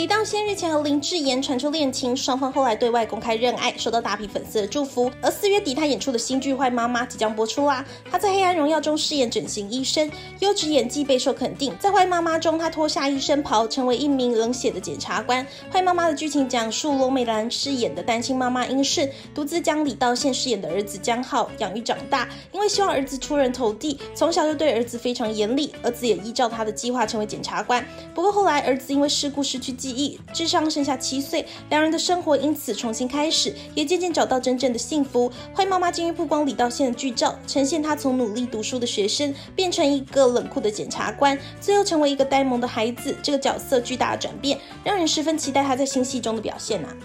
李道宪日前和林志妍传出恋情，双方后来对外公开认爱，受到大批粉丝的祝福。而四月底他演出的新剧《坏妈妈》即将播出啦，他在《黑暗荣耀》中饰演整形医生，优质演技备受肯定。在《坏妈妈》中，他脱下医生袍，成为一名冷血的检察官。《坏妈妈》的剧情讲述罗美兰饰演的单亲妈妈殷顺，独自将李道宪饰演的儿子江浩养育长大，因为希望儿子出人头地，从小就对儿子非常严厉，儿子也依照他的计划成为检察官。不过后来儿子因为事故失去记忆，智商剩下七岁，两人的生活因此重新开始，也渐渐找到真正的幸福。坏妈妈今日曝光李道宪的剧照，呈现他从努力读书的学生变成一个冷酷的检察官，最后成为一个呆萌的孩子。这个角色巨大的转变，让人十分期待他在新戏中的表现啊！